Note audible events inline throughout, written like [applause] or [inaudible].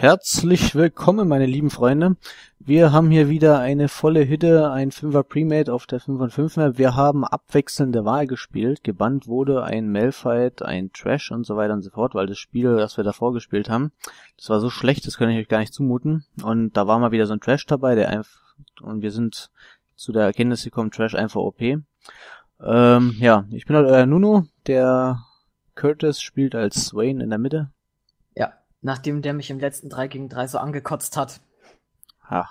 Herzlich willkommen, meine lieben Freunde. Wir haben hier wieder eine volle Hütte, ein 5er Premade auf der 5 und 5 Map. Wir haben abwechselnde Wahl gespielt. Gebannt wurde ein Malfight, ein Trash und so weiter und so fort, weil das Spiel, das wir davor gespielt haben, das war so schlecht, das kann ich euch gar nicht zumuten. Und da war mal wieder so ein Trash dabei, der einfach, und wir sind zu der Erkenntnis gekommen, Trash einfach OP. Ähm, ja, ich bin halt euer Nuno, der Curtis spielt als Swain in der Mitte. Nachdem der mich im letzten 3 gegen 3 so angekotzt hat. Ha.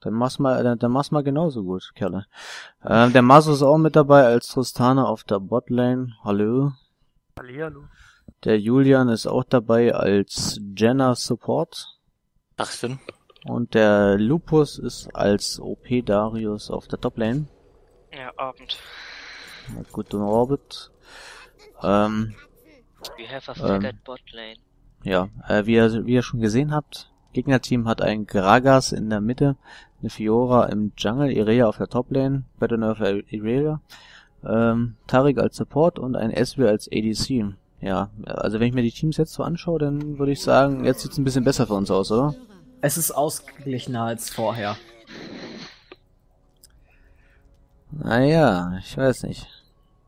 Dann mach's mal, dann, dann mach's mal genauso gut, Kerle. Ähm, der Maso ist auch mit dabei als Tristana auf der Botlane. Hallo. Hallihallo. Der Julian ist auch dabei als Jenna Support. Dachchen. Und der Lupus ist als OP Darius auf der Toplane. Ja, Abend. Guten Orbit. Ähm, We have a Ähm. faggot bot lane. Ja, äh, wie, ihr, wie ihr schon gesehen habt, Gegnerteam hat einen Gragas in der Mitte, eine Fiora im Jungle, Irea auf der Toplane, Battle auf Irea, ähm, Tarik als Support und ein Esri als ADC. Ja, also wenn ich mir die Teams jetzt so anschaue, dann würde ich sagen, jetzt sieht's ein bisschen besser für uns aus, oder? Es ist ausgeglichener als vorher. Naja, ich weiß nicht.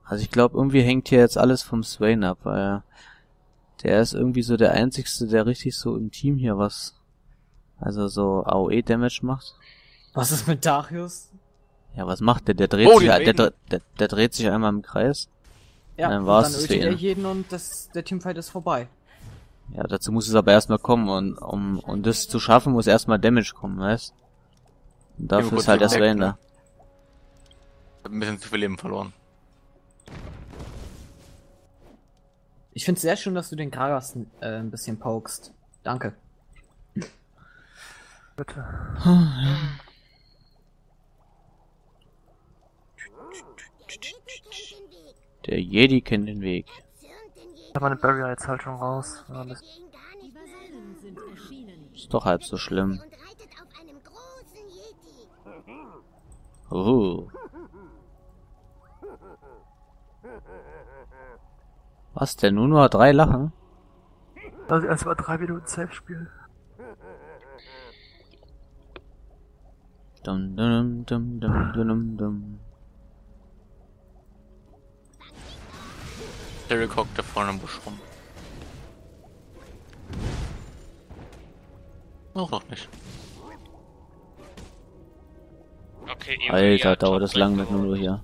Also ich glaube, irgendwie hängt hier jetzt alles vom Swain ab, weil der ist irgendwie so der einzigste, der richtig so im Team hier was, also so AOE-Damage macht. Was ist mit Darius? Ja, was macht der? Der dreht Oh, sich, die der, der, der, der dreht sich einmal im Kreis. Ja, Dann und war's dann das ultet für er jeden und das, der Teamfight ist vorbei. Ja, dazu muss es aber erstmal kommen und um, um das zu schaffen, muss erstmal Damage kommen, weißt? Und dafür kurz ist halt ne? da. Ich hab ein bisschen zu viel Leben verloren. Ich find's sehr schön, dass du den Gragas äh, ein bisschen pokst. Danke. Bitte. Der Jedi kennt den Weg. Ich hab meine Barrier jetzt halt schon raus. Erschienen. Ist doch halb so schlimm. und reitet auf einem großen Yeti. Uh. Was, der Nuno hat drei Lachen? Lass ich erstmal drei Minuten safe spielen. Dum, dum, dum, dum, dum, dum. Derek hockt da vorne im Busch rum. Auch noch nicht. Okay, Alter, dauert das lang mit Nuno hier.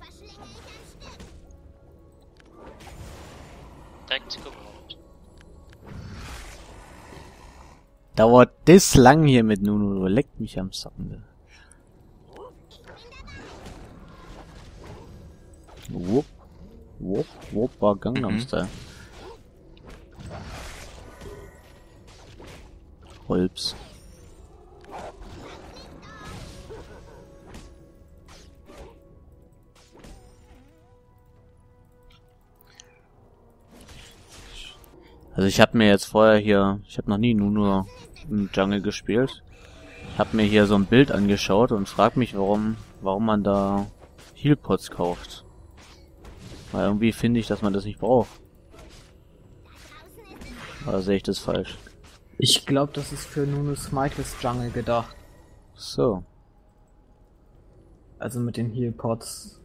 Dauert das lang hier mit Nuno, du leckt mich am Socken. Wupp, wupp, wupp, war Gangnam Mhm. Style. Holps. Also ich habe mir jetzt vorher hier, ich habe noch nie Nuno im Jungle gespielt. Ich habe mir hier so ein Bild angeschaut und frag mich, warum, warum man da Healpots kauft. Weil irgendwie finde ich, dass man das nicht braucht. Oder sehe ich das falsch? Ich glaube, das ist für Nunus Michaels Jungle gedacht. So. Also mit den Healpots.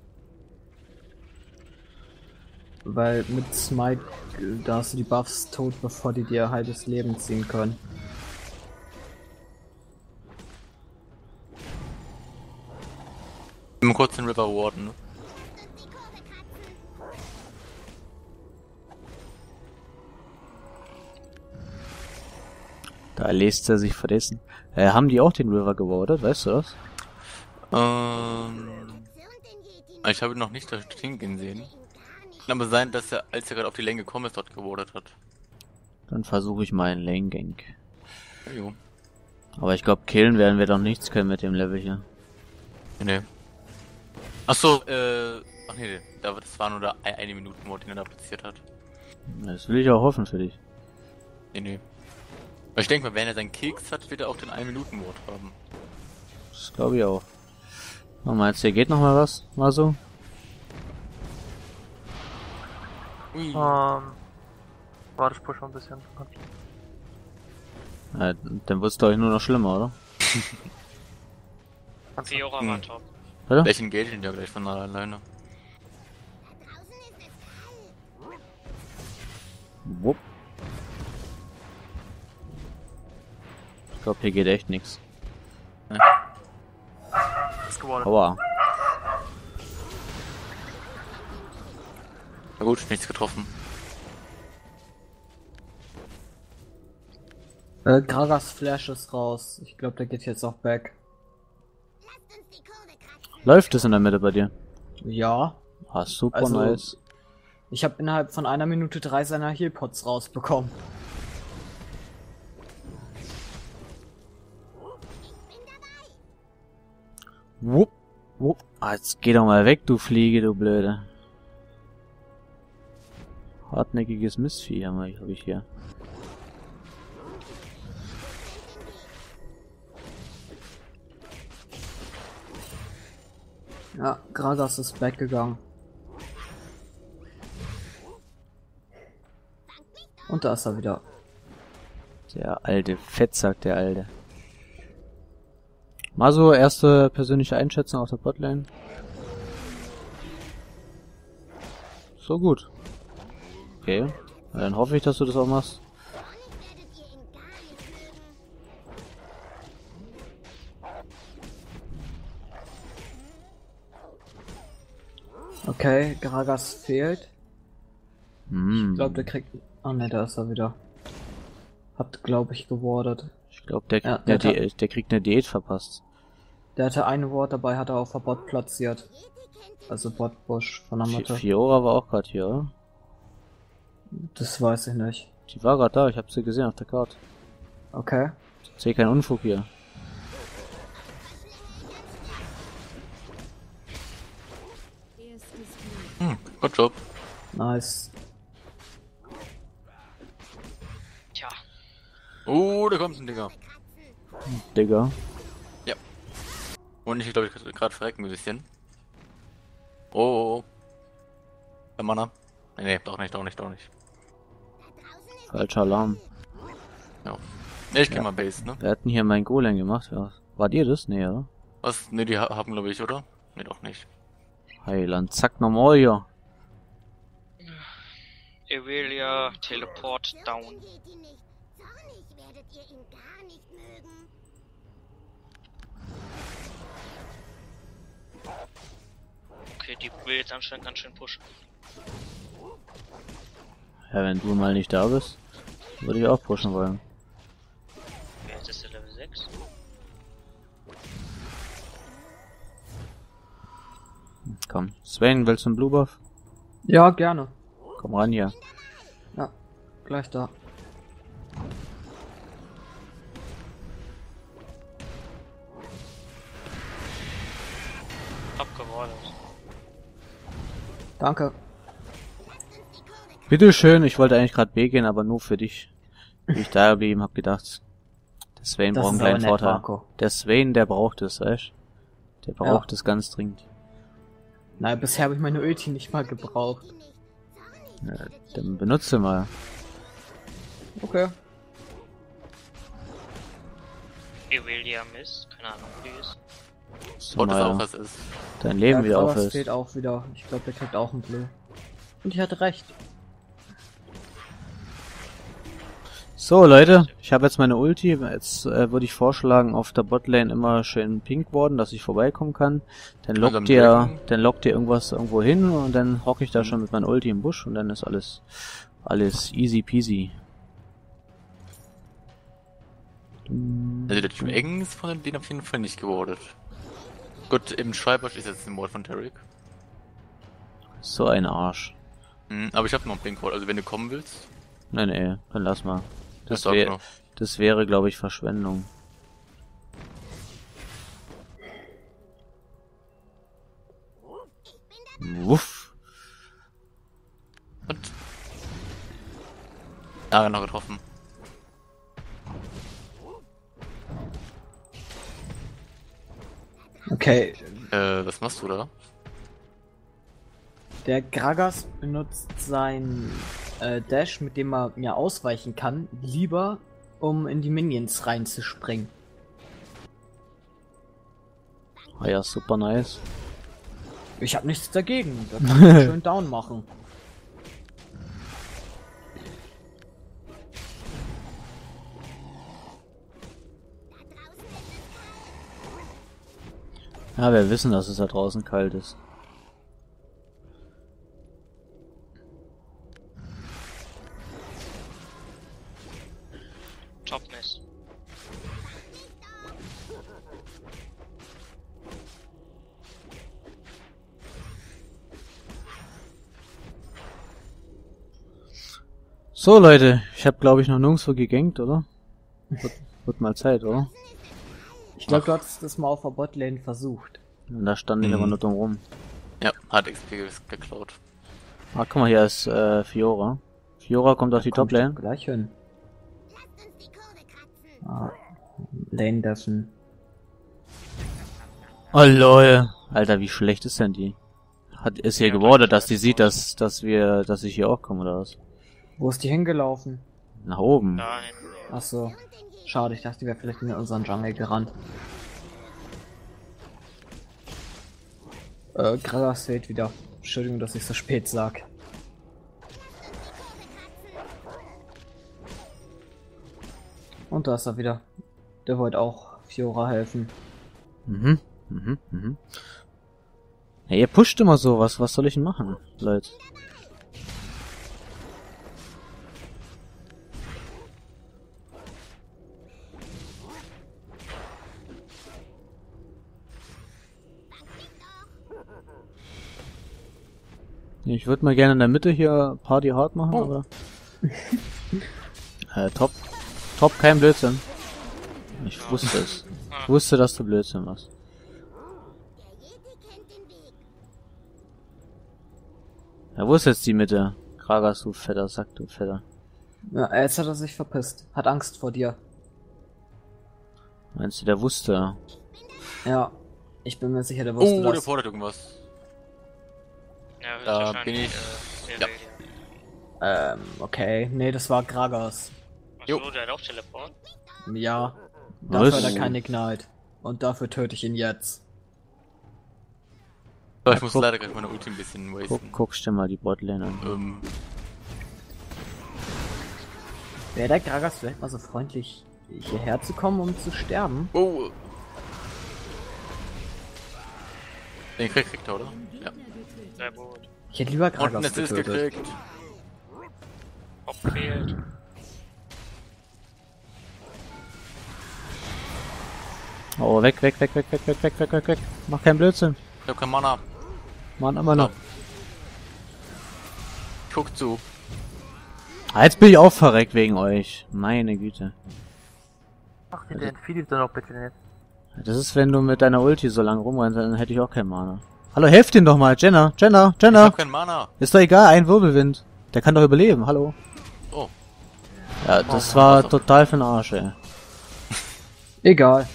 Weil mit Smite, äh, da hast du die Buffs tot, bevor die dir halbes Leben ziehen können. Mal kurz den River Warden. Ne? Da lässt er sich vergessen. Äh, haben die auch den River gewordet, weißt du das? Ähm, ich habe noch nicht da hingehen sehen. Kann aber sein, dass er, als er gerade auf die Länge gekommen ist, dort gewordet hat. Dann versuche ich mal einen Lane Gank. Jo. Aber ich glaube, killen werden wir doch nichts können mit dem Level hier. Nee. Achso, äh, ach nee, da- das war nur der ein- eine Minuten Mord, den er da platziert hat. Das will ich auch hoffen für dich. Nee, nee. Weil ich denke mal, wenn er seinen Keks hat, wird er auch den 1 Minuten Mord haben. Das glaube ich auch. Oh, meinst du, hier geht noch mal was? Mal so? Ähm, warte, ich push mal ein bisschen. Äh, dann wird's doch nur noch schlimmer, oder? [laughs] Fiora Hm. war top. Oder? Vielleicht engagieren ja gleich von alleine. Wupp. Ich glaube, hier geht echt nix. Ist geworden. Aua. Na gut, nichts getroffen. Äh, Gragas Flash ist raus. Ich glaube, der geht jetzt auch back. Läuft es in der Mitte bei dir? Ja. Ah, super Also- nice. Ich habe innerhalb von einer Minute drei seiner Healpots rausbekommen. Wupp. Wupp. Ah, jetzt geh doch mal weg, du Fliege, du Blöde. Hartnäckiges Mistvieh haben wir, hab ich hier. Ja, Gragas ist back gegangen. Und da ist er wieder. Der alte Fettsack, der alte. Mal so erste persönliche Einschätzung auf der Botlane. So gut. Okay. Na, dann hoffe ich, dass du das auch machst. Okay, Gragas fehlt. Hm. Ich glaube, der kriegt. Ah ne, da ist er wieder. Hat, glaube ich, gewardet. Ich glaube, der, Ja, kriegt eine der Diät- der kriegt eine Diät verpasst. Der hatte eine Ward dabei, hat er auf der Bot platziert. Also Botbush von der Mutter. Fiora war auch gerade hier, oder? Das weiß ich nicht. Die war gerade da, ich habe sie gesehen auf der Karte. Okay. Ich sehe keinen Unfug hier. Hm, good job. Nice. Tja, Oh, da kommt ein Dinger. Digga. Und ich glaube, ich gerade verrecken ein bisschen. Oh, oh, oh. Der Mana. Nee, nee, doch nicht, doch nicht, doch nicht. Falscher Alarm. Ja. Nee, ich geh Ja. mal Base, ne? Wir hatten hier meinen Golem gemacht. Ja. Wart ihr das? Nee, oder? Was? Ne, die ha- haben, glaube ich, oder? Nee, doch nicht. Heiland, zack, nochmal hier. Irelia, Teleport, down. Okay, die will jetzt anscheinend ganz schön pushen. Ja, wenn du mal nicht da bist, würde ich auch pushen wollen. Jetzt ist der Level 6. Komm. Sven, willst du einen Blue Buff? Ja, gerne. Komm ran hier. Ja, gleich da. Abgewartet. Danke. Bitteschön, ich wollte eigentlich gerade B gehen, aber nur für dich. Wie ich da geblieben hab gedacht, der Sven Das braucht einen ist kleinen Vorteil. Marco. Der Sven, der braucht es, weißt Der braucht es ganz dringend. Naja, bisher habe ich meine Ulti nicht mal gebraucht. Ja, dann benutze mal. Okay. Irelia Mist, keine Ahnung, wo die ist. So es auch mal was ist. dein Leben ja, wieder Gragas aufhörst. fehlt auch wieder. Ich glaube, der kriegt auch einen Blue. Und ich hatte recht. So Leute, ich habe jetzt meine Ulti. Jetzt äh, würde ich vorschlagen, auf der Botlane immer schön pink worden, dass ich vorbeikommen kann. Dann Also lockt ihr, dann lockt ihr irgendwas irgendwo hin und dann hocke ich da schon mit meiner Ulti im Busch und dann ist alles, alles easy peasy. Also der Dragon ist von denen auf jeden Fall nicht gewordet. Gut, im Schreiber ist jetzt ein Wort von Tarek. So ein Arsch. Hm, aber ich habe noch einen Blink Ward, also wenn du kommen willst, Nee, nee, dann lass mal. Das, wär, das wäre, glaube ich, Verschwendung. Wuff. Und. Ah, noch getroffen. Okay, Äh, was machst du da? der Gragas benutzt sein äh, Dash, mit dem er mir ausweichen kann, lieber um in die Minions reinzuspringen. Ah ja, super nice. Ich habe nichts dagegen. Da [laughs] kann ich schön down machen. Ja, wir wissen, dass es da draußen kalt ist. So Leute, ich habe glaube ich noch nirgendwo gegankt, oder? Wird, wird mal Zeit, oder? Ich glaube, du hattest das mal auf der Botlane versucht. Und da stand ich Mhm. aber nur drum rum. Ja, hat XP geklaut. Ah, guck mal, hier ist äh, Fiora. Fiora kommt auf die Kommt Toplane. Gleich hin. Lasst uns die Kurve kratzen. Ah, Lane deffen. Oh lol. Alter, wie schlecht ist denn die? Hat, ist hier gewordet, dass die sieht, dass, dass wir, dass ich hier auch komme, oder was? Wo ist die hingelaufen? Nach oben. Dahin. Ach so. Schade, ich dachte, die wäre vielleicht in unseren Jungle gerannt. Äh, Gragas fehlt wieder. Entschuldigung, dass ich so spät sag. Und da ist er wieder. Der wollte auch Fiora helfen. Mhm, mhm, mhm. Ja, ihr pusht immer so, was, was soll ich denn machen, Leute? Ich würde mal gerne in der Mitte hier Party hard machen, Oh. aber... [laughs] äh, top. Top, kein Blödsinn. Ich wusste es. Ich wusste, dass du Blödsinn machst. Der. Ja, wo ist jetzt die Mitte? Kragas, du fetter Sack, du fetter. Ja, jetzt hat er sich verpisst. Hat Angst vor dir. Meinst du, der wusste? Ja. Ich bin mir sicher, der wusste Oh, der das. fordert irgendwas. Ja, Da bin ich- Äh, ja. Ähm, okay. Nee, das war Gragas. Jo. Achso, der hat auch Teleport. Ja. Dafür Was? hat er keinen Ignite. Und dafür töte ich ihn jetzt. Aber Ja, ich muss guck. leider gleich meine Ulti ein bisschen Guck, wasten. guckst dir mal die Botlane an. Ähm, Wäre der Gragas vielleicht mal so freundlich, hierher zu kommen, um zu sterben? oh. Den kriegt, kriegt er, oder? Ja. Sehr gut. Ich hätte lieber jetzt ist getötet. gekriegt. Fehlt. Oh, weg, weg, weg, weg, weg, weg, weg, weg, weg, weg. Mach keinen Blödsinn. Ich hab kein Mana. Mann, immer noch. Guck zu. Ah, jetzt bin ich auch verreckt wegen euch. Meine Güte. Ach, die den Philipp dann auch bitte nicht. Das ist, wenn du mit deiner Ulti so lange rumrennst, dann hätte ich auch keinen Mana. Hallo, helft ihn doch mal. Jenna, Jenna, Ich Jenna. hab kein Mana. Ist doch egal, ein Wirbelwind. Der kann doch überleben, hallo. Oh. Ja, das Oh, war total für den Arsch, ey. [laughs] Egal.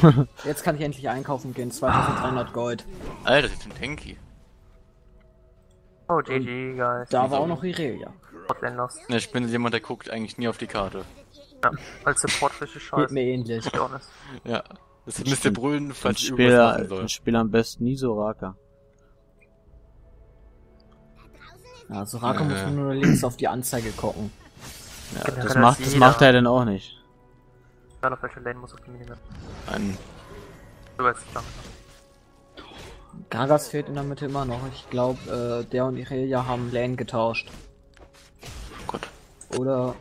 [laughs] Jetzt kann ich endlich einkaufen gehen. 2300 Gold. Alter, das ist ein Tanky. Oh, GG, guys. Da war auch noch Irelia. Ne, Ich bin jemand, der guckt eigentlich nie auf die Karte. Ja, als Support richtig Geht scheiße. mir ähnlich. Ja. Das müsst ihr brüllen, Ich falls ich spiele, irgendwas machen soll. ich spiele am besten nie Soraka. Ja, Soraka Äh. muss nur links auf die Anzeige gucken. Ja, Generell das macht, das jeder- macht er denn auch nicht. Egal auf welche Lane muss auf die Minimap. Ein, So als Jump. Gragas fehlt in der Mitte immer noch. Ich glaube, äh, der und Irelia haben Lane getauscht. Gott. Oder.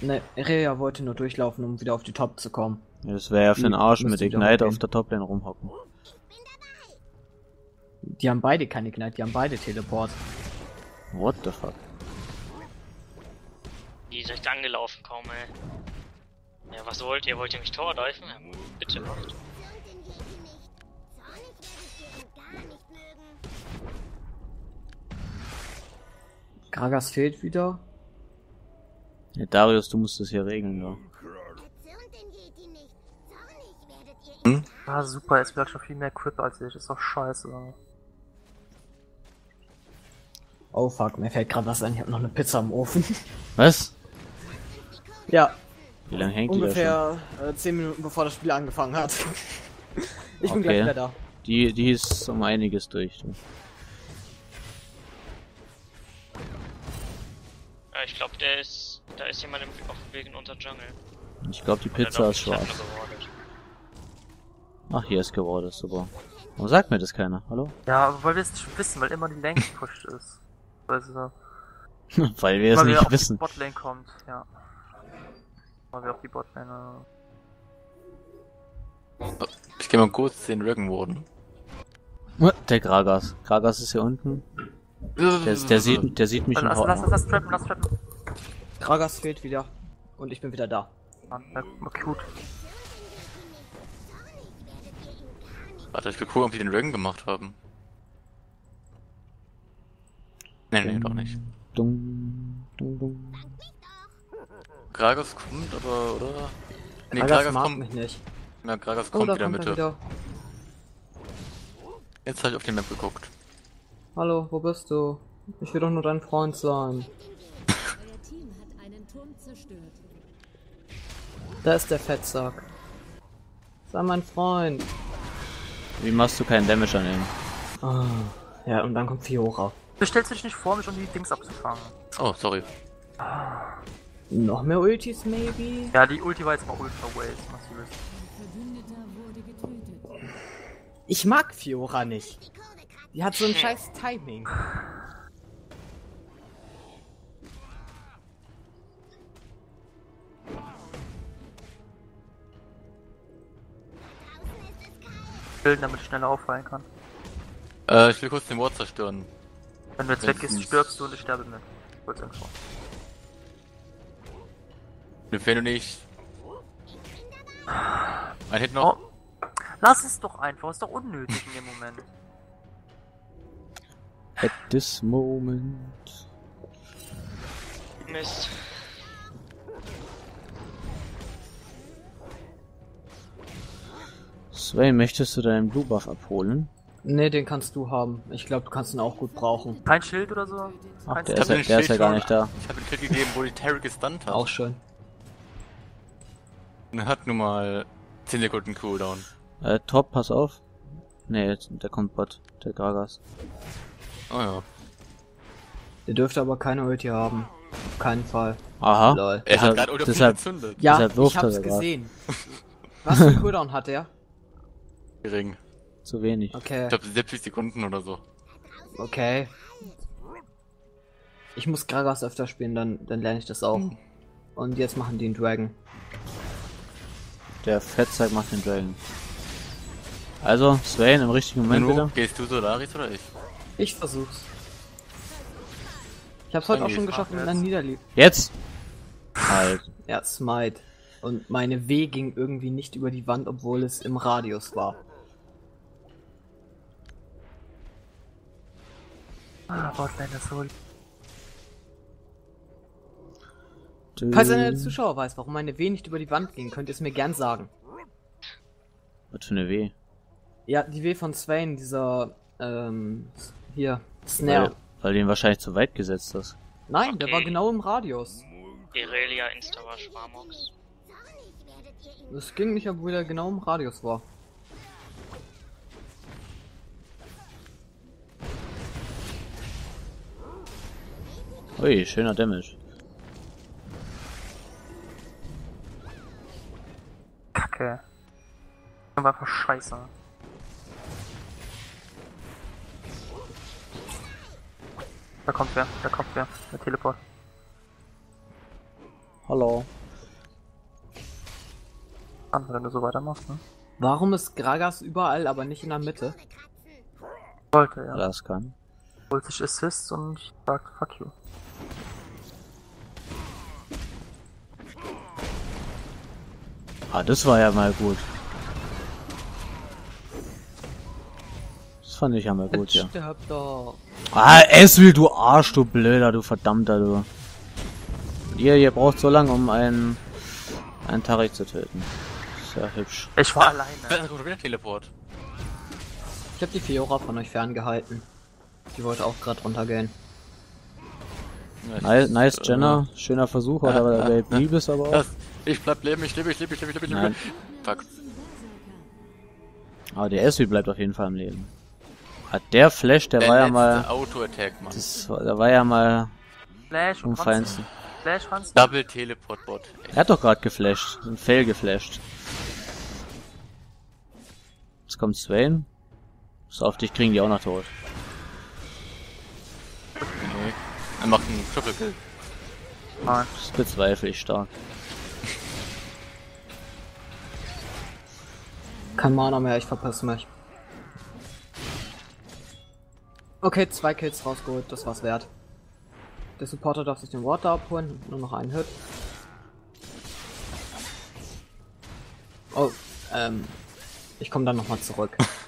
Ne, Irelia wollte nur durchlaufen, um wieder auf die Top zu kommen. Ja, das wäre ja für den Arsch mit Ignite auf der Toplane rumhocken. Die haben beide kein Ignite, die haben beide Teleport. What the fuck? Die ist echt angelaufen kaum, ey. Ja, was wollt ihr? Wollt ihr mich torläufen? Ja, bitte macht. Gragas fehlt wieder. Ja, Darius, du musst das hier regeln, ja. Erzürnt den Yeti nicht. Zornig werdet ihr ihn Ah, super, er ist vielleicht schon viel mehr Crip als ich. Ist doch scheiße. Oh fuck, mir fällt gerade was ein, ich habe noch eine Pizza im Ofen. [laughs] Was? ja, Wie lange hängt die da Ungefähr äh, 10 Minuten bevor das Spiel angefangen hat. [laughs] ich bin Okay. gleich wieder da. Die, die ist um einiges durch. Du. Ja, ich glaube, der ist. Da ist jemand im, auf dem Weg in unseren Jungle. Ich glaube, die Pizza ist hab schwarz. Ach, hier ist geworden, super. Warum sagt mir das keiner? Hallo? [laughs] Ja, aber weil wir es nicht wissen, weil immer die Lane gepusht ist. Also, Weil wir es weil wir nicht auf wissen. die Botlane kommt, ja. Weil wir auf die Botlane. Ich gehe mal kurz den Dragon Warden. Der Gragas. Gragas ist hier unten. Der, der, sieht, der sieht mich im Lass, Ho- lass, lass, lass trappen, lass trappen. Kragas fehlt wieder. Und ich bin wieder da. Mann, ja, cute. Warte, ich will gucken, ob die den Dragon gemacht haben. Nee, nee, doch nicht. Dung, dung, dung. Gragas kommt aber, oder? Nee, Gragas mag kommt. mich nicht. Ja, Gragas Oh, kommt wieder kommt Mitte. er wieder. Jetzt habe ich auf die Map geguckt. Hallo, wo bist du? Ich will doch nur dein Freund sein. Euer Team hat einen Turm zerstört. Da ist der Fettsack. Sei mein Freund. Wie machst du keinen Damage an ihm? Ah, ja, und dann kommt Fiora. Du stellst dich nicht vor mich, um die Dings abzufangen. Oh, sorry. Noch mehr Ultis, maybe? Ja, die Ulti war jetzt mal ultra waste, massives. Ich mag Fiora nicht. Die hat so ein scheiß Timing. Bilden, damit ich schneller auffallen kann. Äh, ich will kurz den Ward zerstören. Wenn du jetzt Wenn weggehst, es- stirbst du und ich sterbe mit. Kurz Info. Wenn du nicht. Ein Hit noch. Oh. Lass es doch einfach, ist doch unnötig in dem Moment. [laughs] At this moment. Mist. Swain, möchtest du deinen Blue Buff abholen? Nee, den kannst du haben. Ich glaube, du kannst ihn auch gut brauchen. Kein Schild oder so? Ach, Kein der ist, ja, der ist ja Schild gar nicht da. Ich habe den Kill gegeben, wo die Terry gestunt hat. Auch schön. Und er hat nun mal 10 Sekunden Cooldown. Äh, Top, pass auf. Nee, jetzt, der kommt Bot, der Gragas. Oh ja. Ihr dürft aber keine Ulti haben. Auf keinen Fall. Aha. Lol. Er hat Deshalb- gerade deshalb- gezündet. Ja, Deshalb ich er hab's gesehen. [laughs] Was für ein Cooldown hat er? Gering. Zu wenig. Okay, Ich glaube 70 Sekunden oder so. okay. Ich muss Gragas öfter spielen, dann, dann lerne ich das auch. Und jetzt machen die einen Dragon. Der Fettsack macht den Dragon. Also, Swain im richtigen Moment Manu, wieder. gehst du Solaris oder ich? Ich versuch's. Ich hab's heute auch schon geschafft mit jetzt. einer Niederlieg. Jetzt! Halt. [laughs] Ja, Smite. Und meine W ging irgendwie nicht über die Wand, obwohl es im Radius war. Ah, Botlane ist so. Falls einer der Zuschauer weiß, warum meine W nicht über die Wand ging, könnt ihr es mir gern sagen. Was für eine W. Ja, die W von Swain, dieser, ähm, hier, Snare. Weil, weil du ihn wahrscheinlich zu weit gesetzt hast. Nein, der Okay. war genau im Radius. Irelia Instawash Warmox. Es ging nicht, obwohl er genau im Radius war. Ui, schöner Damage. Kacke. Das war einfach scheiße. Da kommt wer, da kommt wer. Der Teleport. Hallo. An, wenn du so weitermachst, ne? Warum ist Gragas überall, aber nicht in der Mitte? Sollte, ja. Das kann. Holt sich Assists und sagt fuck you. Ah, das war ja mal gut. Das fand ich ja mal gut, ja. Ah, Eswil, du Arsch, du Blöder, du Verdammter, du. Ihr, ihr braucht so lange, um einen, einen Tarik zu töten. Sehr hübsch. Ich war alleine. Da kommt wieder Teleport. Ich habe die Fiora von euch ferngehalten. Die wollte auch gerade runtergehen. Nice, nice Jenner, schöner Versuch, [laughs] aber Ja, der ja, blieb es aber auch. Ich bleib leben, ich lebe, ich lebe, ich lebe, ich lebe, ich Nein. lebe. Fuck. Aber der Esri bleibt auf jeden Fall am Leben. Hat der Flash, der, war ja mal, Auto-Attack, Mann. das, war- der war ja mal Flash vom. Feinsten. Flash, Franz. Double Teleport-Bot. Er hat doch gerade geflasht, ein Fail geflasht. Jetzt kommt Swain. So auf dich kriegen die auch noch tot. Nee. Er macht einen Triple Kill. Nein. Das bezweifle ich stark. Kein Mana mehr, ich verpasse mich. Okay, zwei Kills rausgeholt, das war's wert. Der Supporter darf sich den Water abholen, nur noch einen Hit. Oh, ähm, ich komme dann nochmal zurück. [laughs]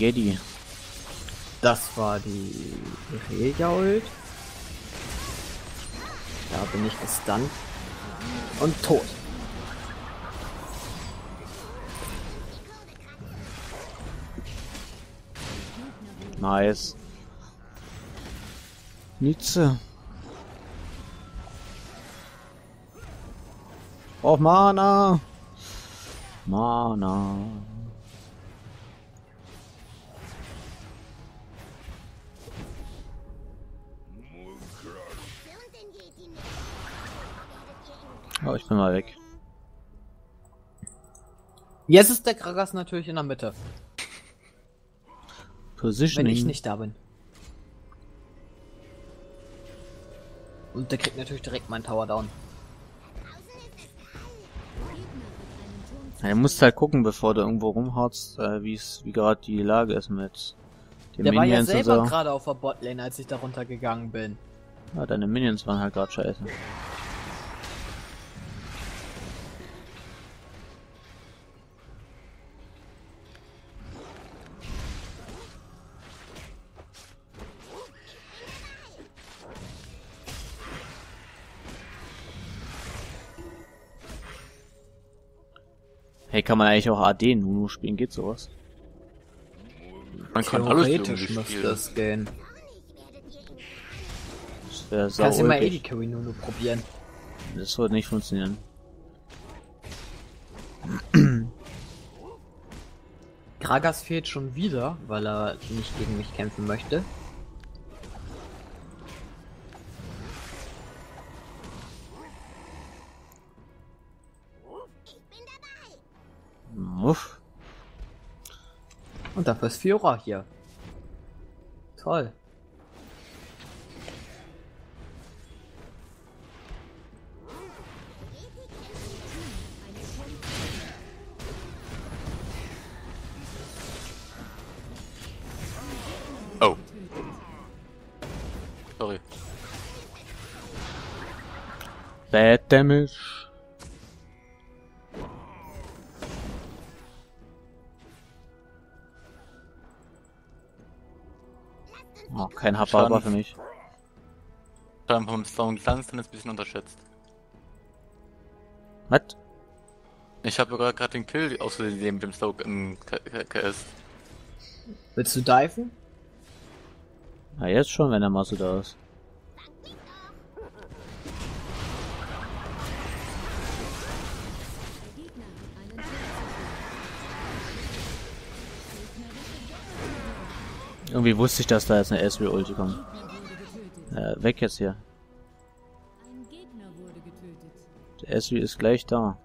Jedi. Das war die Reja-Ult. Da bin ich gestunt. Und tot. Nice. Nitze. Oh, Mana. Mana. Oh, ich bin mal weg. Jetzt ist der Kragas natürlich in der Mitte, wenn Positioning. ich nicht da bin. Und der kriegt natürlich direkt meinen Tower down. Ja, du musst halt gucken, bevor du irgendwo rumhaust, äh, wie's, wie gerade die Lage ist mit den Der war ja Minions und selber so. gerade auf der Botlane, als ich da runtergegangen bin. Ja, deine Minions waren halt gerade scheiße. Kann man eigentlich auch AD Nunu spielen? Geht sowas? Man kann alles Theoretisch müsste spielen. es gehen. Das wäre sau Kannst du mal. Eddie Carry nur probieren. Das wird nicht funktionieren. Gragas fehlt schon wieder, weil er nicht gegen mich kämpfen möchte. Und dafür ist Fiora hier. Toll. Oh. Sorry. Bad Damage. Kein Schaden. für mich. Schaden vom Stone Glanz dann ist ein bisschen unterschätzt. Was? Ich habe sogar gerade den Kill ausgesehen mit dem Stoke K KS. Willst du diven? Na jetzt schon, wenn der Masu da ist. Irgendwie wusste ich, dass da jetzt eine Ezreal Ulti kommt. Äh, weg jetzt hier. Der Ezreal ist gleich da.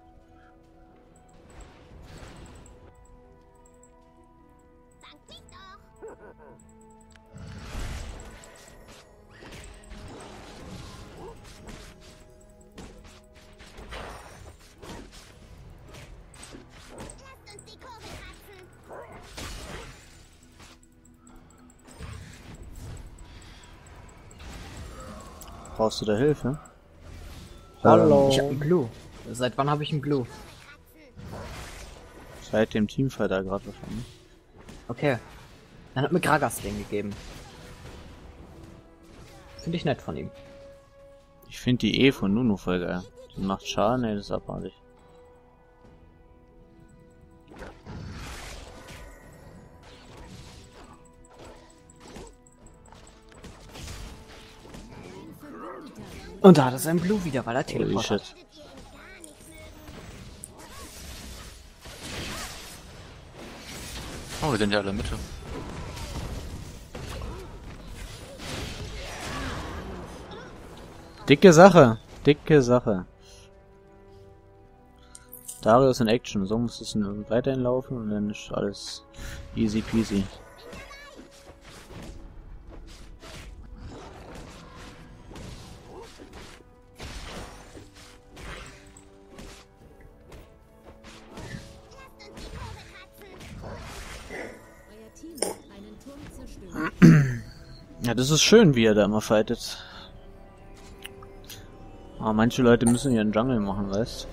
Brauchst du da Hilfe? Hallo. Ich hab einen Blue. Seit wann habe ich einen Blue? Seit dem Teamfight da gerade wahrscheinlich. Okay. Dann hat mir Gragas den gegeben. Finde ich nett von ihm. Ich finde die E von Nunu voll geil. Die macht Schaden, ey, das ist abartig. Und da hat er sein Blue wieder, weil er Holy Teleport hat. shit. Oh, wir sind ja alle in der Mitte. Dicke Sache. Dicke Sache. Darius in Action. So muss es nun weiterhin laufen und dann ist alles easy peasy. Das ist schön, wie er da immer fightet. Aber manche Leute müssen ihren Jungle machen, weißt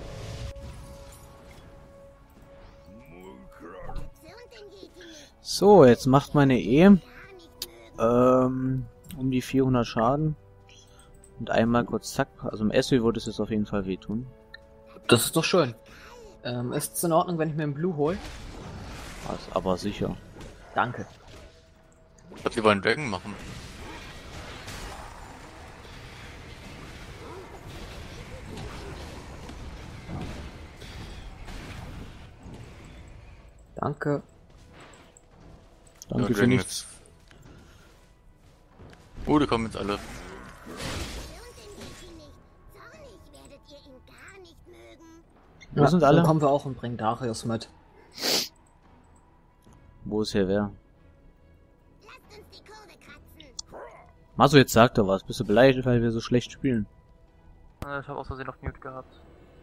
So, jetzt macht meine E ähm, um die 400 Schaden. Und einmal kurz zack. Also im SW würde es jetzt auf jeden Fall wehtun. Das ist doch schön. Ähm, ist es in Ordnung, wenn ich mir einen Blue hole? Also, aber sicher. Danke. Ich glaube, wir wollen Dragon machen. Danke. Danke Ja, für nichts. jetzt. Oh, die kommen jetzt alle. Zornig werdet ihr ihn gar nicht mögen. Wo sind alle? Dann kommen wir auch und bringen Darius mit. Wo ist hier wer? Lasst uns die Kurve kratzen. Maso, jetzt sagt er was. Bist du beleidigt, weil wir so schlecht spielen? Äh, Ich habe aus Versehen auf Mute gehabt.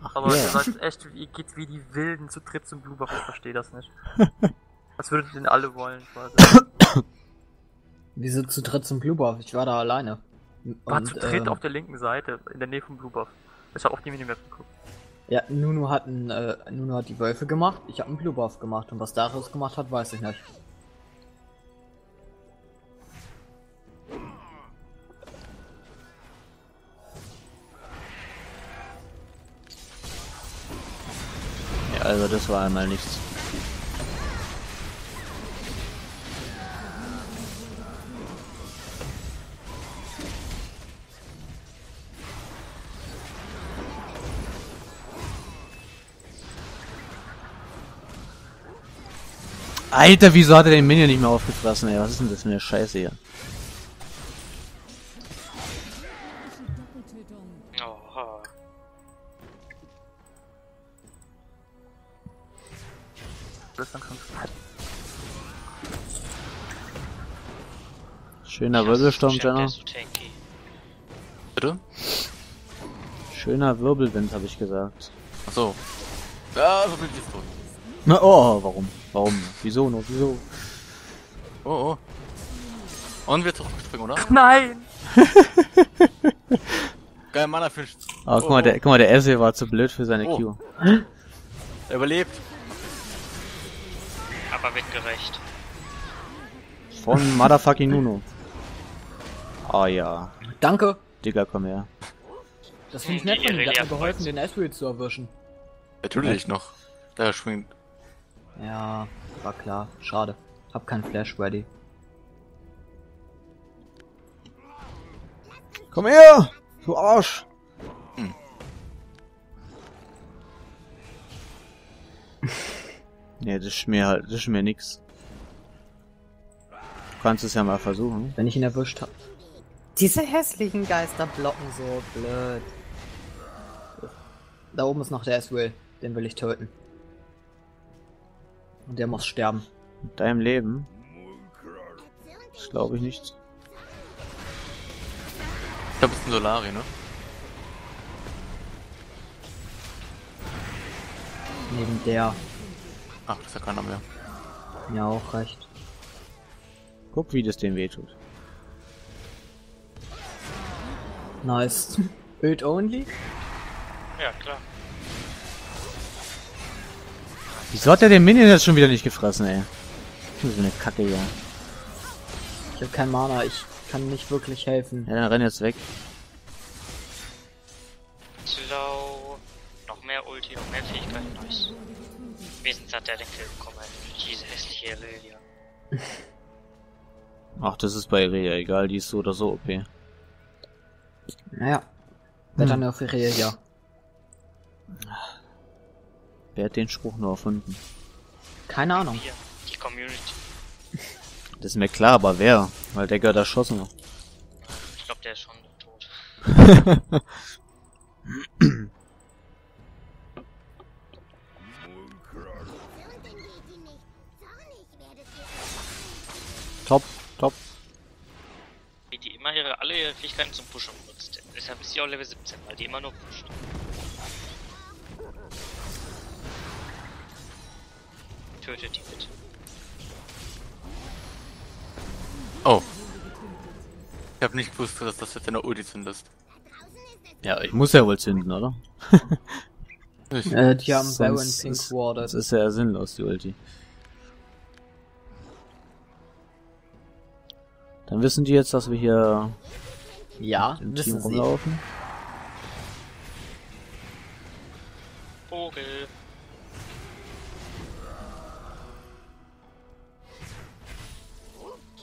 Ach Aber ja. ihr seid echt, ihr geht wie die Wilden zu dritt zum Blue Buff, ich verstehe das nicht. [laughs] Als würdet ihr den alle wollen, quasi. Wir sind zu dritt zum Blue Buff. Ich war da alleine. War zu dritt ähm, auf der linken Seite, in der Nähe vom Blue Buff. Ich habe auf die Minimap geguckt. Ja, Nunu hat, einen, äh, Nunu hat die Wölfe gemacht, ich habe einen Blue Buff gemacht. Und was Darius gemacht hat, weiß ich nicht. Also das war einmal nichts. Alter, wieso hat er den Minion nicht mehr aufgefressen, ey? Was ist denn das für eine Scheiße hier? Schon Schöner Wirbelsturm, Jenna. ist so. Bitte? Schöner Wirbelwind, habe ich gesagt. Achso. Ja, so bin ich jetzt tot. Na, oh, warum? Warum? Wieso nur? Wieso? Oh, oh. Und wir zurückspringen, oder? [laughs] Nein! [laughs] Geil, Mana-Fisch. Aber guck mal, der, guck mal, der Ezreal war zu blöd für seine Oh. Q. Er überlebt. Aber wird gerecht. Von Motherfucking Nuno. Oh ja. Danke. Digga, komm her. Das finde ich nett von ihm. Der hat mir geholfen, den Ezreal zu erwischen. Natürlich noch. Da schwingt. Ja, war klar. Schade. Hab kein Flash ready. Komm her! Du Arsch! Hm. [laughs] nee, das ist mir halt, das ist mir nix. Du kannst es ja mal versuchen. Wenn ich ihn erwischt hab. Diese hässlichen Geister blocken so blöd. Da oben ist noch der Ezreal. Den will ich töten. Und der muss sterben. Mit deinem Leben? Das glaube ich nicht. Ich glaube, es ist ein Solari, ne? Neben der. Ach, das ist ja keiner mehr. Ja, auch recht. Guck, wie das dem wehtut. Nice. [laughs] Bild only? Ja, klar. Wieso hat er den Minion jetzt schon wieder nicht gefressen, ey? So eine Kacke hier. Ich hab kein Mana, ich kann nicht wirklich helfen. Ja, dann renn jetzt weg. Slow. Noch mehr Ulti, noch mehr Fähigkeiten. Nice. Wenigstens hat er den Kill bekommen. Diese hässliche Irelia. [laughs] Ach, das ist bei Irelia egal, die ist so oder so OP. Naja. Wetter nur für Irelia. Wer hat den Spruch nur erfunden? Keine Ahnung. Wir, die Community. Das ist mir klar, aber wer? Weil der gehört erschossen. Ich glaube, der ist schon tot. [laughs] Ihre, alle ihre Fähigkeiten zum Pushen benutzt. Deshalb ist sie auch Level 17, weil die immer nur pusht. Tötet die bitte. Oh. Ich hab nicht gewusst, dass das jetzt eine Ulti zündest. Ja, ich muss ja wohl zünden, oder? [laughs] [laughs] Äh, die haben Baron Pink Warded. Das ist ja sinnlos, die Ulti. Dann wissen die jetzt, dass wir hier Ja, im Team wissen sie. rumlaufen. Vogel.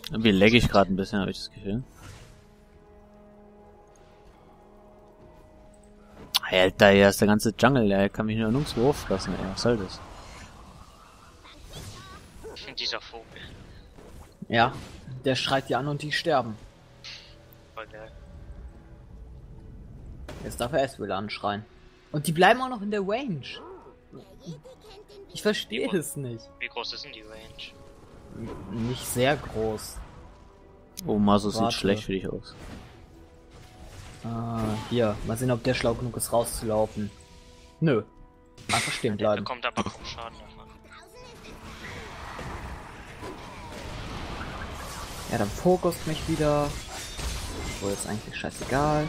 Irgendwie lag ich gerade ein bisschen, habe ich das Gefühl. Alter, hier ist der ganze Jungle, der kann mich nur nirgendwo auffressen, ey. Was soll das? Dieser Vogel. Ja, der schreit die an und die sterben. Voll geil. Jetzt darf er erst wieder anschreien. Und die bleiben auch noch in der Range. Ich verstehe es nicht. Wie groß ist denn die Range? Nicht sehr groß. Oh, Maso sieht schlecht für dich aus. Ah, hier. Mal sehen, ob der schlau genug ist, rauszulaufen. Nö. Einfach stehen Der bleiben. bekommt aber kaum Schaden Ja, dann fokust mich wieder. Obwohl, ist eigentlich scheißegal.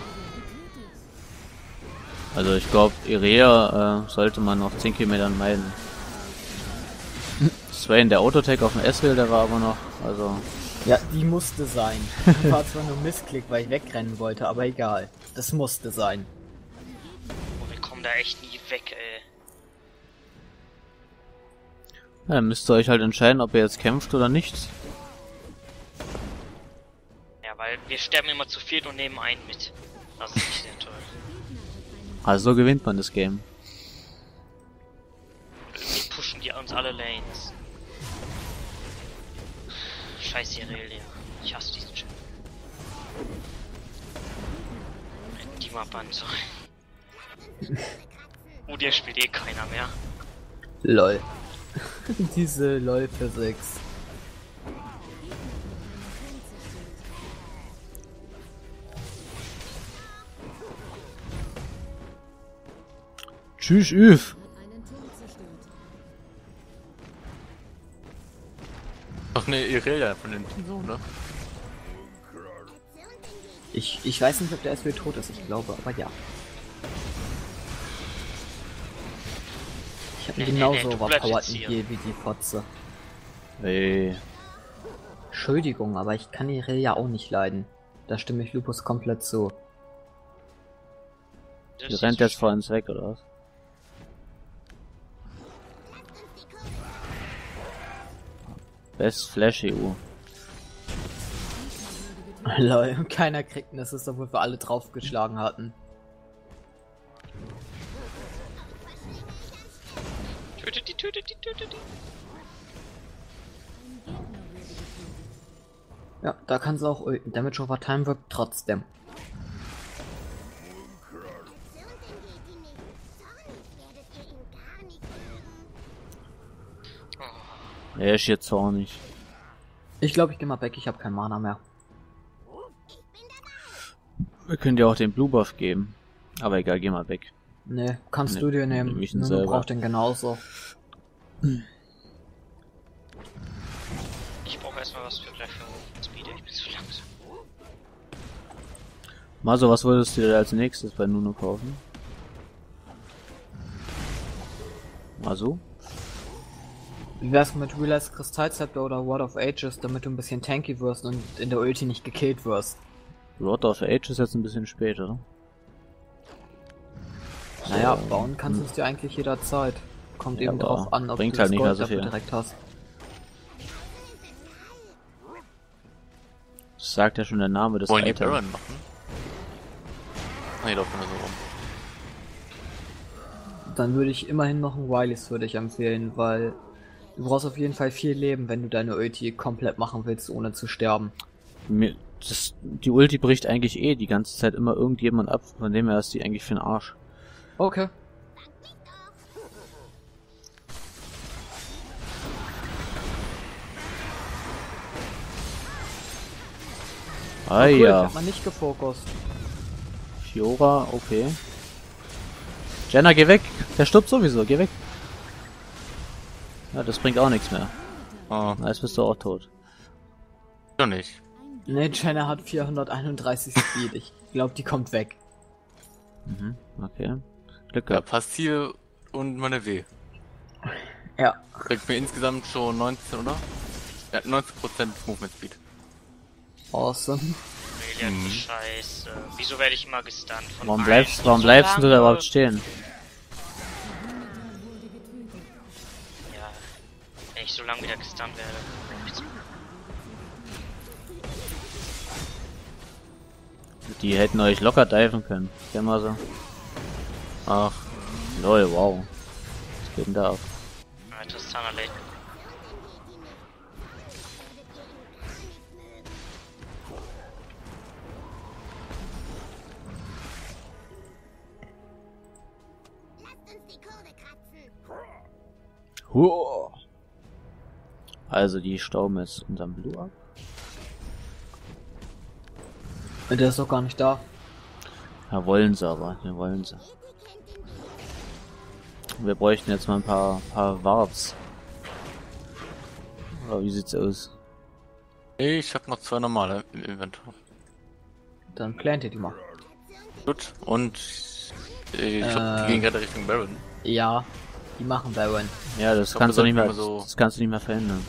Also ich glaube, Irea äh, sollte man auf 10 Kilometern meiden. Swain, [laughs] der Autotech auf dem S-Wheel, der war aber noch, also... Ja, die musste sein. Die war zwar nur Missklick, weil ich wegrennen wollte, aber egal. Das musste sein. Oh, wir kommen da echt nie weg, ey. Ja, dann müsst ihr euch halt entscheiden, ob ihr jetzt kämpft oder nicht. Weil wir sterben immer zu viel und nehmen einen mit. Das ist nicht sehr toll. Also so gewinnt man das Game. Irgendwie pushen die uns alle Lanes. Scheiß Irelia. Ich hasse diesen Chip. Die mal sollen. Oh, der spielt eh keiner mehr. LOL. [laughs] Diese LOL Physics. Tschüss, Üf! Ach ne, Irelia von den so, ne? Ich, ich weiß nicht, ob der SW tot ist, ich glaube, aber ja. Ich habe Nee, nee, genauso nee, overpowered hier. wie die Fotze. Ey, Entschuldigung, aber ich kann die Relia auch nicht leiden. Da stimme ich Lupus komplett zu. Das rennt jetzt vor uns weg, oder was? Best Flash EU. [laughs] Lol, keiner kriegt einen Assist, obwohl wir alle draufgeschlagen hatten. Tötet die, tötet die, tötet die. Ja, da kann sie auch ulten. Damage over Time wirkt trotzdem. Er ist jetzt zornig. Ich glaube, ich gehe mal weg, ich habe kein Mana mehr. Wir können dir auch den Blue Buff geben. Aber egal, geh mal weg. Nee, kannst Nee, du dir nehmen. nehm ich ihn selber. braucht den genauso. Ich brauche erstmal was für gleich für Speed, ich bin zu langsam. Maso, was würdest du dir als nächstes bei Nuno kaufen? Maso? Wie wär's mit Realize Kristallzepter oder Word of Ages, damit du ein bisschen tanky wirst und in der Ulti nicht gekillt wirst? Lord of Age ist jetzt ein bisschen später. oder? Naja, bauen kannst du es dir eigentlich jederzeit. Kommt Ja, eben drauf an, ob bringt du halt das nicht Gold mehr so viel. direkt hast. Das sagt ja schon der Name des Wollen die Items. Baron machen? Nee, läuft nur so rum. Dann würde ich immerhin noch einen Wileys für dich empfehlen, weil du brauchst auf jeden Fall viel Leben, wenn du deine Ulti komplett machen willst, ohne zu sterben. Mir, das, die Ulti bricht eigentlich eh die ganze Zeit immer irgendjemand ab, von dem her ist die eigentlich für den Arsch. Okay. Ah cool, Ich ja, hab mal nicht gefokust. Fiora, okay. Jenna, geh weg! Der stirbt sowieso, geh weg! Ja, das bringt auch nichts mehr. Ah, Na, jetzt bist du auch tot. doch nicht. Ne, Jenna hat 431 Speed. Ich glaube, die kommt weg. Mhm, okay. Glück Ja, gehabt. Pastil und meine W. Ja. Kriegt mir insgesamt schon 19, oder? Ja, 19% Movement Speed. Awesome. Du Scheiße. Wieso werde ich immer gestunt von Warum bleibst, warum So bleibst du da überhaupt stehen? Ich so lange wieder gestunt werde. Die hätten euch locker diven können. Stell mal so. Ach, lol, wow. Was geht denn da ab? Tristana Late. Lasst uns die Kurve kratzen. Huah. Also die stauben jetzt unterm Blue ab. Der ist doch gar nicht da. Ja, wollen sie aber, ja, wollen sie. Wir bräuchten jetzt mal ein paar, paar Warts. Oder wie sieht's aus? Ich hab noch zwei normale im Inventar. Dann plant ihr die mal. Gut, und äh, ich glaub, Äh. die gehen gerade Richtung Baron. Ja, die machen Baron. Ja, das Ich glaub, kannst du nicht mehr, so- das kannst du nicht mehr verhindern.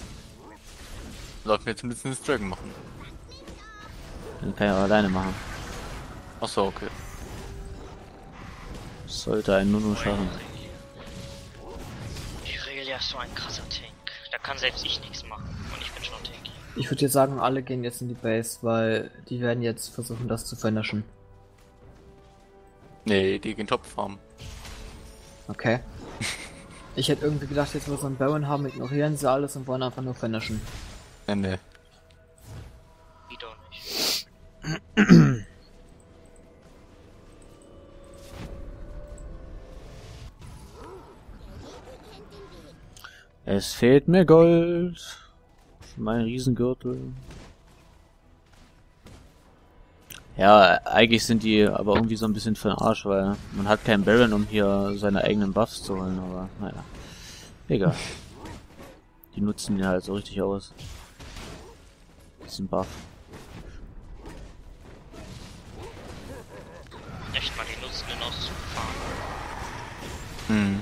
Sollten wir zumindest einen Dragon machen. Den kann ich auch alleine machen. Achso, okay. Sollte ein Nunu schaffen. Die Relia ist so ein krasser Tank. Da kann selbst ich nichts machen. Und ich bin schon tanky. Ich würde jetzt sagen, alle gehen jetzt in die Base, weil die werden jetzt versuchen, das zu finishen. Nee, die gehen Top farmen. Okay. [laughs] Ich hätte irgendwie gedacht, jetzt wo sie einen Baron haben, ignorieren sie alles und wollen einfach nur finishen. Die doch nicht. Es fehlt mir Gold. Für meinen Riesengürtel. Ja, eigentlich sind die aber irgendwie so ein bisschen für den Arsch, weil man hat keinen Baron, um hier seine eigenen Buffs zu holen, aber naja. Egal. Die nutzen den halt so richtig aus. Diesen Buff. Echt mal die nutzen den auszufahren. Hm.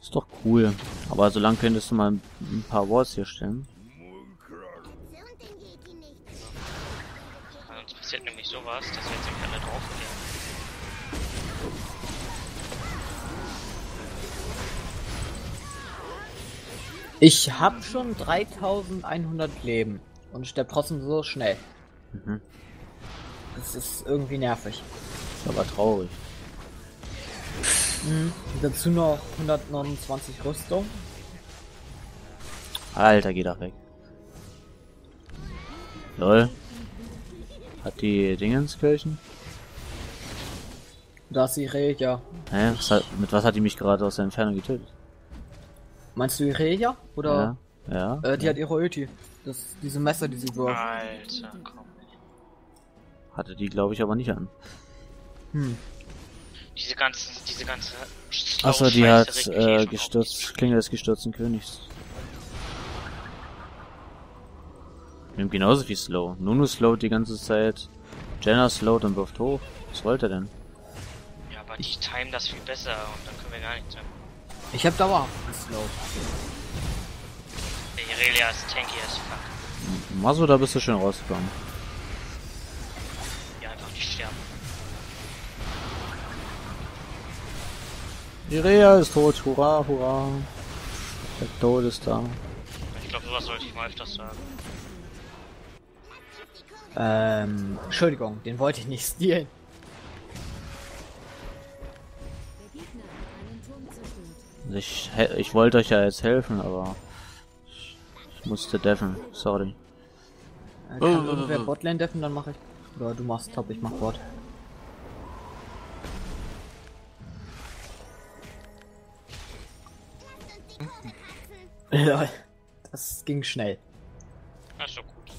Ist doch cool. Aber solange könntest du mal ein, ein paar Walls hier stellen. Ich hab schon 3100 Leben und sterb trotzdem so schnell. Mhm. Das ist irgendwie nervig. Ist aber traurig. Mhm. Dazu noch 129 Rüstung. Alter, geh doch weg. Lol. Hat die Dingenskirchen? Da ist Irelia. Hä? Was hat, mit was hat die mich gerade aus der Entfernung getötet? Meinst du Irelia? Oder? Ja. Ja. Äh, die hat ihre Ulti. Das, diese Messer, die sie wirft. Alter, komm. Hatte die, glaube ich, aber nicht an. Hm. Diese ganzen, diese ganze Achso, die hat äh, gestürzt, Klingel des gestürzten Königs. Haben genauso viel Slow. Nunu slowt die ganze Zeit. Jenna slowt und wirft hoch. Was wollte er denn? Ja, aber die timen das viel besser und dann können wir gar nichts mehr. Ich hab dauerhaft geslow. Der Irelia ist tanky as fuck. Maso, da bist du schön rausgekommen. Ja, einfach nicht sterben. Irea ist tot. Hurra, hurra. Der Tod ist da. Ich glaube, sowas sollte ich mal öfters sagen. Ähm, Entschuldigung, den wollte ich nicht [laughs] stehlen. Ich, ich wollte euch ja jetzt helfen, aber ich, ich musste deffen. Sorry. Äh, Oh, kann oh, oh, irgendwer oh. Botlane deffen, dann mache ich. Oder du machst Top, ich mach Bot. Lol. Das ging schnell. Ach so gut.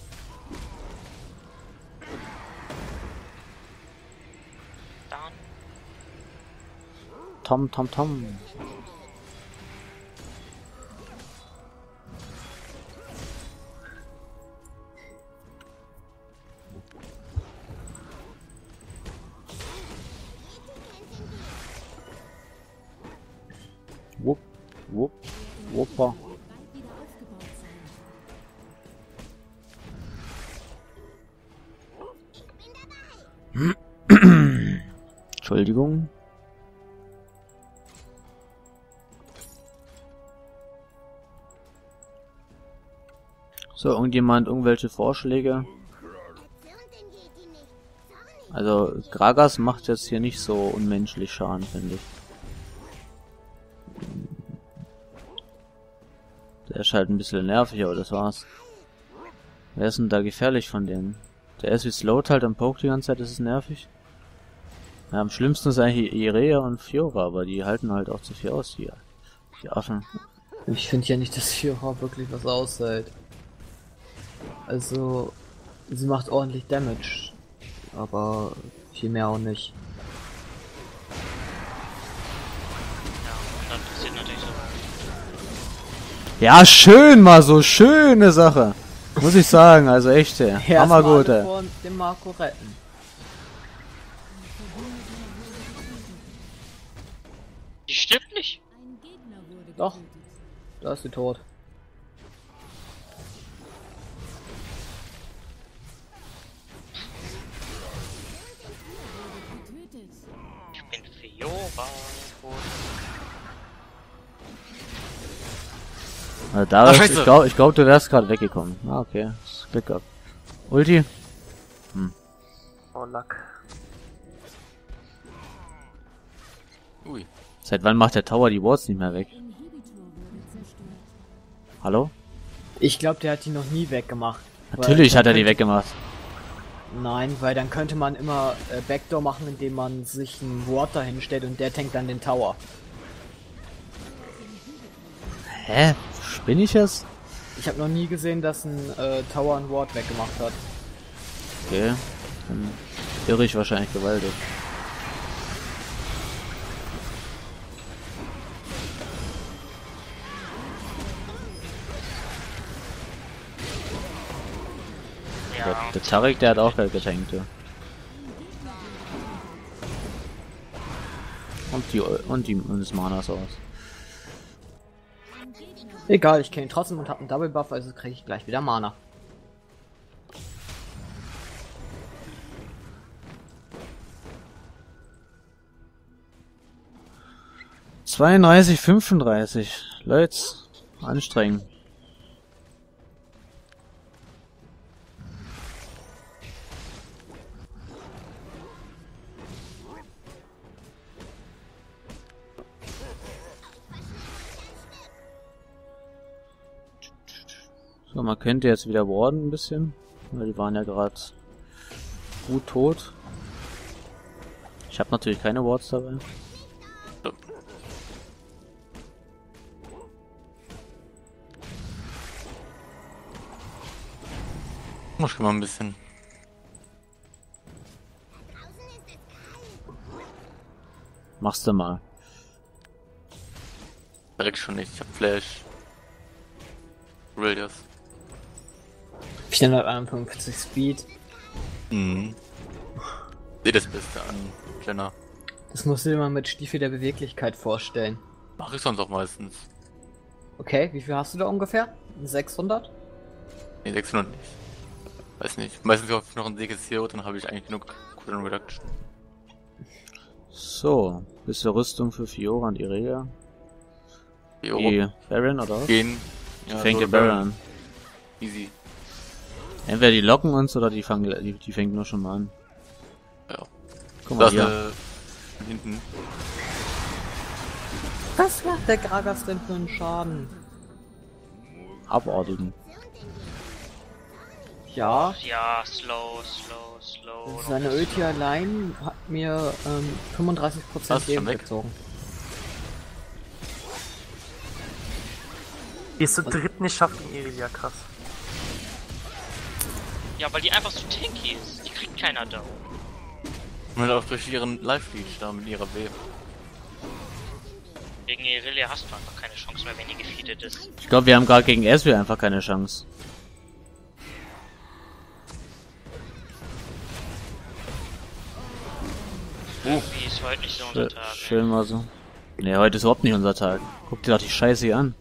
Dann Tom, Tom, Tom. Wupp, wupp, sein. Entschuldigung. So, irgendjemand irgendwelche Vorschläge? Also, Gragas macht jetzt hier nicht so unmenschlich Schaden, finde ich. Ist halt ein bisschen nervig, aber das war's. Wer ist denn da gefährlich von denen? Der ist wie Slowt halt am Poke die ganze Zeit, das ist nervig. Ja, am schlimmsten ist eigentlich Irea und Fiora, aber die halten halt auch zu viel aus hier. Die Affen. Ich finde ja nicht, dass Fiora wirklich was aushält. Also, sie macht ordentlich Damage. Aber viel mehr auch nicht. Ja, schön mal so, schöne Sache. Muss ich sagen, also echte. Erstmal Hammergut, alle ey. [laughs] vor dem Marco retten. Die stirbt nicht. Doch. Da ist sie tot. Ich bin Fiora. Also Darius, Ach, scheiße. ich glaube, ich glaub, du wärst gerade weggekommen. Ah, okay. Das Glück gehabt. Ulti? Oh, Luck. Ui. Seit wann macht der Tower die Wards nicht mehr weg? Hallo? Ich glaube, der hat die noch nie weggemacht. Natürlich hat er die weggemacht. Nein, weil dann könnte man immer äh, Backdoor machen, indem man sich einen Ward dahinstellt und der tankt dann den Tower. Hä? Spinne ich es? Ich habe noch nie gesehen, dass ein äh, Tower einen Ward weggemacht hat. Okay. Dann irre ich wahrscheinlich gewaltig. Der, Ja, der Tarek, der hat auch gerade getankt, ja. Und die, und die, und das Mana ist aus. Egal, ich kenne ihn trotzdem und habe einen Double Buff, also kriege ich gleich wieder Mana. Zweiunddreißig, 35. Leute, anstrengend. So, man könnte jetzt wieder warden ein bisschen, weil die waren ja gerade gut tot. Ich habe natürlich keine Wards dabei. Muss ich mal ein bisschen. Machst du mal. Direkt schon nicht. Ich hab Flash. Radius. 451 Speed. Mhm. Seh das Beste an, Jenna. Das musst du dir mal mit Stiefel der Beweglichkeit vorstellen. Mach ich sonst auch meistens. Okay, wie viel hast du da ungefähr? 600? Nee, 600 nicht. Weiß nicht. Meistens kaufe ich noch ein dickes Hero, dann habe ich eigentlich genug Cooldown Reduction. So, bisschen Rüstung für Fiora und Irea. Hero. Die Baron oder was? Gehen. Ja, Fängt so der Baron an. Easy. Entweder die locken uns oder die fangen, die, die fängt nur schon mal an. Ja. Guck mal Das hier. äh, hinten. Was macht der Gragas denn für einen Schaden? Abartigen. Ja, Ja, slow, slow, slow. seine noch Ulti slow. allein hat mir ähm, 35% Hast du schon Leben gezogen. Die es zu dritt nicht schafft gegen Irelia, krass. Ja, weil die einfach so tanky ist. Die kriegt keiner down. Und auch durch ihren Live-Lead da mit ihrer W. Gegen Irelia hast du einfach keine Chance mehr, wenn die gefeedet ist. Ich glaube, wir haben gerade gegen Ezreal einfach keine Chance. Irgendwie ist heute nicht so unser Schön, Tag. schön mal so. Nee, heute ist überhaupt nicht unser Tag. Guck dir doch die Scheiße hier an.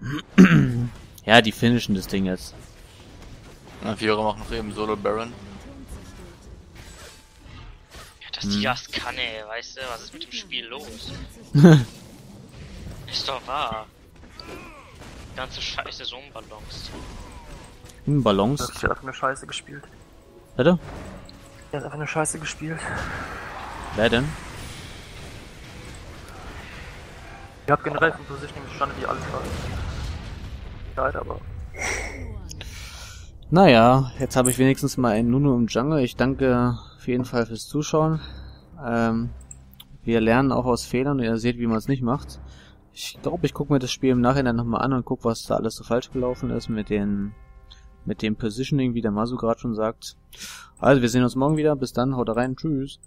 [clears throat] ja, die finishen das Ding jetzt. Na, Fiora macht noch eben Solo Baron. Ja, das Hm. Kann, ey, weißt du, was ist mit dem Spiel los? [laughs] ist doch wahr. Die ganze Scheiße so unbalanced. Hm, Ballons. Ich hat einfach eine Scheiße gespielt. Warte, Er hat einfach eine Scheiße gespielt. wer denn? Ihr habt generell von Positioning zustande wie alles war. Leid, aber. Naja, jetzt habe ich wenigstens mal einen Nunu im Jungle. Ich danke auf jeden Fall fürs Zuschauen. Ähm, wir lernen auch aus Fehlern und ihr seht, wie man es nicht macht. Ich glaube, ich gucke mir das Spiel im Nachhinein nochmal an und gucke, was da alles so falsch gelaufen ist mit den mit dem Positioning, wie der Masu gerade schon sagt. Also, wir sehen uns morgen wieder. Bis dann, haut rein, tschüss.